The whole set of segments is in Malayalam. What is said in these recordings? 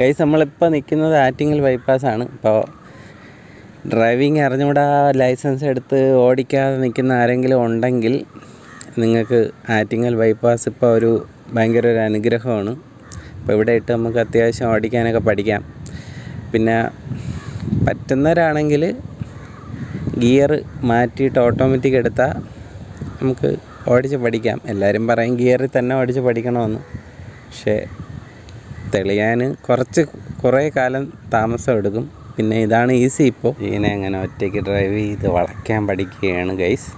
ഗൈസ് നമ്മളിപ്പോൾ നിൽക്കുന്നത് ആറ്റിങ്ങൽ ബൈപ്പാസാണ് ഇപ്പോൾ ഡ്രൈവിംഗ് അറിഞ്ഞുകൂടാ ലൈസൻസ് എടുത്ത് ഓടിക്കാതെ നിൽക്കുന്ന ആരെങ്കിലും ഉണ്ടെങ്കിൽ നിങ്ങൾക്ക് ആറ്റിങ്ങൽ ബൈപ്പാസ് ഇപ്പോൾ ഒരു ഭയങ്കര ഒരു അനുഗ്രഹമാണ്. ഇപ്പോൾ ഇവിടെ ഇട്ട് നമുക്ക് അത്യാവശ്യം ഓടിക്കാനൊക്കെ പഠിക്കാം. പിന്നെ പറ്റുന്നവരാണെങ്കിൽ ഗിയർ മാറ്റിയിട്ട് ഓട്ടോമാറ്റിക് എടുത്താൽ നമുക്ക് ഓടിച്ച് പഠിക്കാം. എല്ലാവരും പറയും ഗിയറിൽ തന്നെ ഓടിച്ച് പഠിക്കണമെന്ന്. പക്ഷേ തെളിയാൻ കുറച്ച് കുറേ കാലം താമസം എടുക്കും. പിന്നെ ഇതാണ് ഈസി ഇപ്പോൾ. ഇതിനെ അങ്ങനെ ഒറ്റയ്ക്ക് ഡ്രൈവ് ചെയ്ത് വളയ്ക്കാൻ പഠിക്കുകയാണ് ഗൈസ്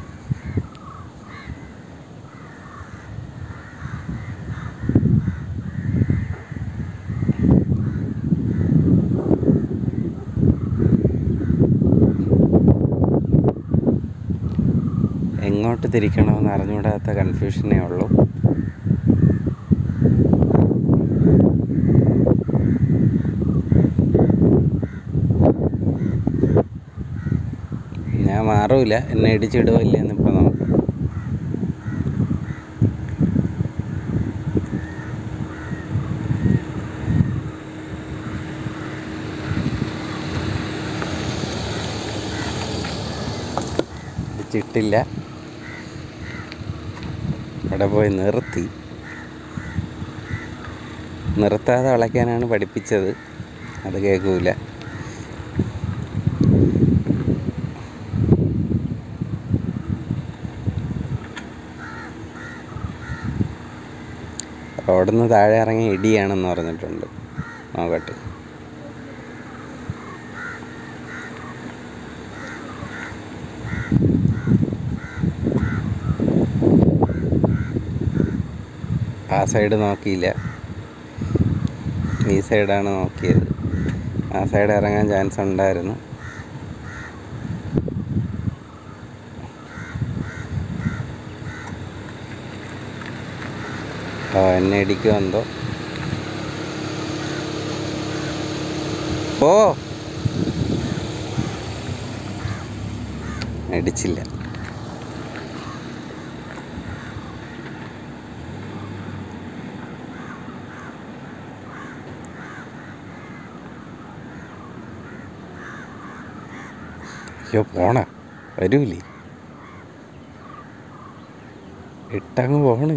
എങ്ങോട്ട് തിരിക്കണമെന്ന് അറിഞ്ഞുകൂടാത്ത കൺഫ്യൂഷനേ ഉള്ളൂ. ഞാൻ മാറൂല. എന്നെ ഇടിച്ചിടുവില്ലെന്ന് ഇപ്പോൾ നമുക്ക്. ഇടിച്ചിട്ടില്ല. അവിടെ പോയി നിർത്തി. നിർത്താതെ വളയ്ക്കാനാണ് പഠിപ്പിച്ചത്. അത് കേൾക്കൂല. റോഡിന്ന് താഴെ ഇറങ്ങി ഇടിയാണെന്ന് പറഞ്ഞിട്ടുണ്ട് നോക്കട്ടെ ആ സൈഡ് നോക്കിയില്ല. ഈ സൈഡാണ് നോക്കിയത്. ആ സൈഡ് ഇറങ്ങാൻ ചാൻസ് ഉണ്ടായിരുന്നു. എന്നെ ഇടിക്കുമോ എന്തോ ഓ ഇടിച്ചില്ല. അയ്യോ പോണ. വരൂലേ. ഇട്ടങ്ങ് പോണ്.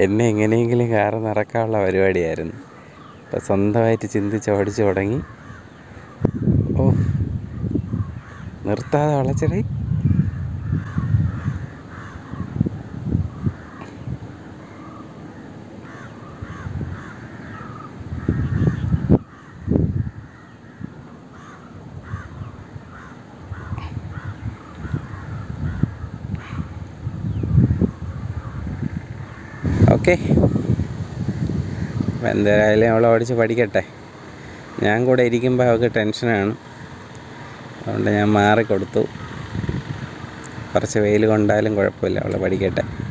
എന്നെ എങ്ങനെയെങ്കിലും കാറ് നിറക്കാനുള്ള പരിപാടിയായിരുന്നു. അപ്പം സ്വന്തമായിട്ട് ചിന്തിച്ച് ഓടിച്ചു തുടങ്ങി. ഓ നിർത്താതെ വളച്ചടേ. അപ്പം എന്തായാലും അവൾ ഓടിച്ച് പഠിക്കട്ടെ. ഞാൻ കൂടെ ഇരിക്കുമ്പോൾ അവൾക്ക് ടെൻഷനാണ്. അതുകൊണ്ട് ഞാൻ മാറിക്കൊടുത്തു. കുറച്ച് വെയിൽ കൊണ്ടാലും കുഴപ്പമില്ല അവൾ പഠിക്കട്ടെ.